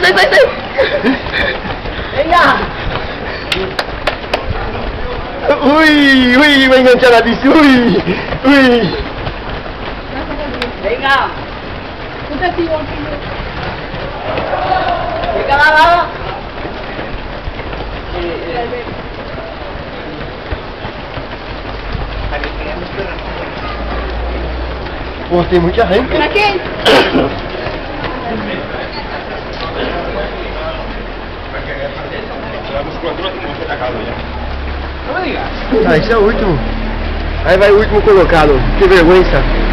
Sai, sai, sai, sai. Venga. Uy, uy, va a enganchar a bici, uy, uy. Venga. Venga, va, va. Pô, tem muita gente. Pra quem? Ah, esse é o último. Aí vai o último colocado. Que vergonha.